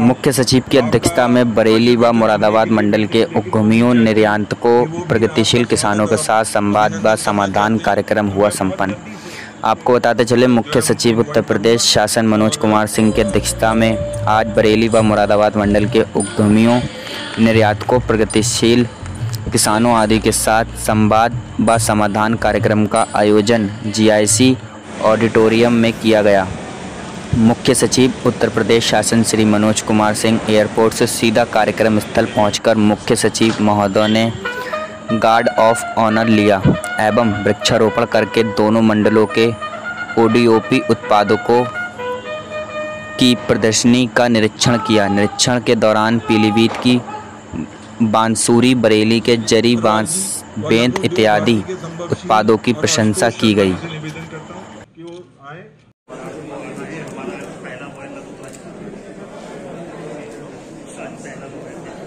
मुख्य सचिव की अध्यक्षता में बरेली व मुरादाबाद मंडल के उद्यमियों, निर्यातकों, प्रगतिशील किसानों के साथ संवाद व समाधान कार्यक्रम हुआ संपन्न। आपको बताते चले, मुख्य सचिव उत्तर प्रदेश शासन मनोज कुमार सिंह की अध्यक्षता में आज बरेली व मुरादाबाद मंडल के उद्यमियों, निर्यातकों, प्रगतिशील किसानों आदि के साथ संवाद व समाधान कार्यक्रम का आयोजन जीआईसी ऑडिटोरियम में किया गया। मुख्य सचिव, उत्तर प्रदेश शासन श्री मनोज कुमार सिंह, एयरपोर्ट से सीधा कार्यक्रम स्थल पहुंचकर मुख्य सचिव महोदय ने गार्ड ऑफ़ ऑनर लिया एवं वृक्षारोपण करके दोनों मंडलों के ओडीओपी उत्पादकों की प्रदर्शनी का निरीक्षण किया। निरीक्षण के दौरान पीलीभीत की बांसुरी, बरेली के जरी, बाँस, बेंत इत्यादि उत्पादों की प्रशंसा की गई। पहला पहला तो